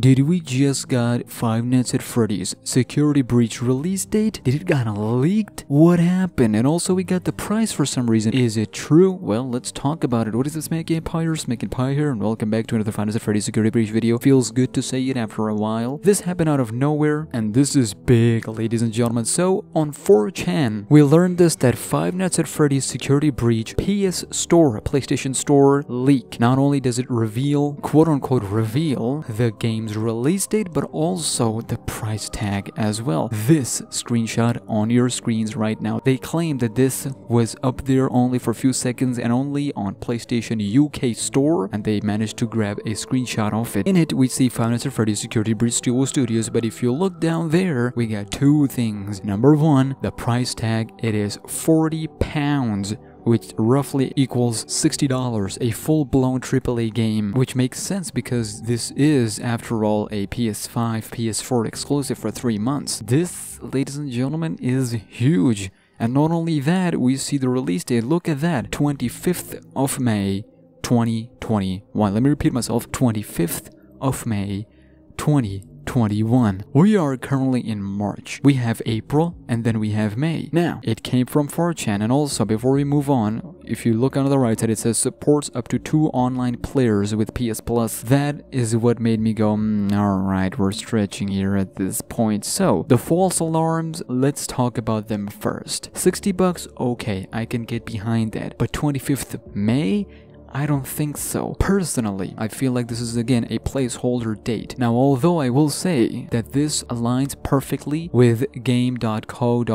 Did we just got Five Nights at Freddy's security breach release date? Did it got leaked? What happened? And also we got the price for some reason. Is it true? Well, let's talk about it. What is this SmackNPie? Making Pie here, and welcome back to another Five Nights at Freddy's security breach video. Feels good to say it after a while. This happened out of nowhere, and this is big, ladies and gentlemen. So, on 4chan, we learned this that Five Nights at Freddy's security breach PS Store, PlayStation Store leak. Not only does it reveal, quote unquote, reveal the game's release date, but also the price tag as well. This screenshot on your screens right now, they claim that this was up there only for a few seconds and only on PlayStation UK Store, and they managed to grab a screenshot of it. In it, we see Nights at Freddy's Security Breach Duo Studios, but if you look down there, we got two things. Number one, the price tag, it is 40 pounds which roughly equals $60, a full-blown AAA game, which makes sense because this is, after all, a PS5, PS4 exclusive for three months. This, ladies and gentlemen, is huge. And not only that, we see the release date, look at that, 25th of May, 2021. Let me repeat myself, 25th of May, 2021. We are currently in March. We have April and then we have May. Now, it came from 4chan and also before we move on, if you look on the right side, it says supports up to two online players with PS Plus. That is what made me go, mm, alright, we're stretching here at this point. So, the false alarms, let's talk about them first. 60 bucks, okay, I can get behind that. But 25th May? I don't think so. Personally, I feel like this is again a placeholder date. Now, although I will say that this aligns perfectly with game.co.uk,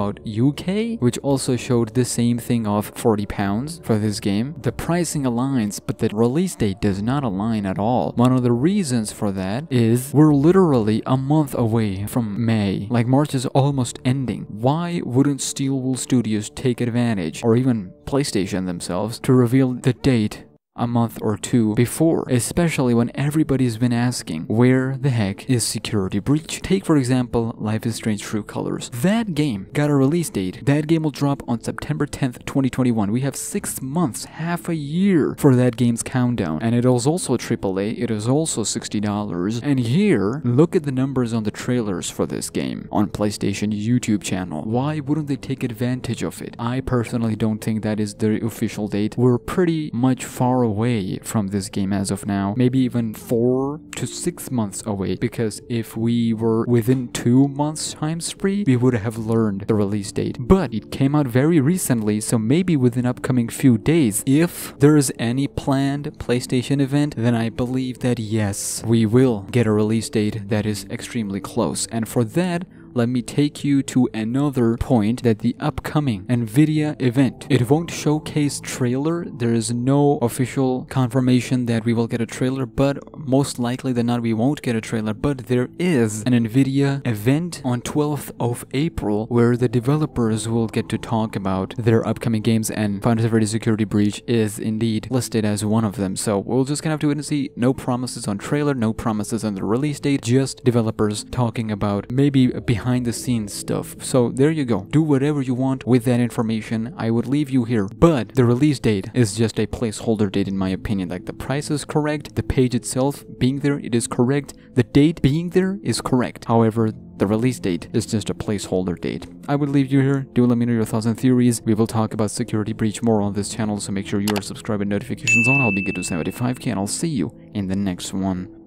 which also showed the same thing of 40 pounds for this game, the pricing aligns, but the release date does not align at all. One of the reasons for that is we're literally a month away from May. Like March is almost ending. Why wouldn't Steel Wool Studios take advantage, or even PlayStation themselves, to reveal the date a month or two before, especially when everybody's been asking where the heck is Security Breach. Take for example Life is Strange True Colors. That game got a release date. That game will drop on September 10th, 2021. We have six months, half a year for that game's countdown. And it is also AAA, it is also $60. And here, look at the numbers on the trailers for this game on PlayStation YouTube channel. Why wouldn't they take advantage of it? I personally don't think that is the official date. We're pretty much far away from this game as of now. Maybe even four to six months away. Because if we were within two months time spree, we would have learned the release date. But it came out very recently, so maybe within upcoming few days, if there is any planned PlayStation event, then I believe that yes, we will get a release date that is extremely close. And for that, let me take you to another point that the upcoming Nvidia event. It won't showcase trailer. There is no official confirmation that we will get a trailer, but most likely than not we won't get a trailer. But there is an Nvidia event on 12th of April where the developers will get to talk about their upcoming games and Final Fantasy Security Breach is indeed listed as one of them. So we'll just kind of have to wait and see. No promises on trailer, no promises on the release date, just developers talking about maybe behind the scenes stuff. So there you go. Do whatever you want with that information. I would leave you here. But the release date is just a placeholder date in my opinion. Like the price is correct, the page itself being there, it is correct. The date being there is correct. However, the release date is just a placeholder date. I would leave you here. Do let me know your thoughts and theories. We will talk about security breach more on this channel, so make sure you are subscribed and notifications on. I'll be good to 75k and I'll see you in the next one.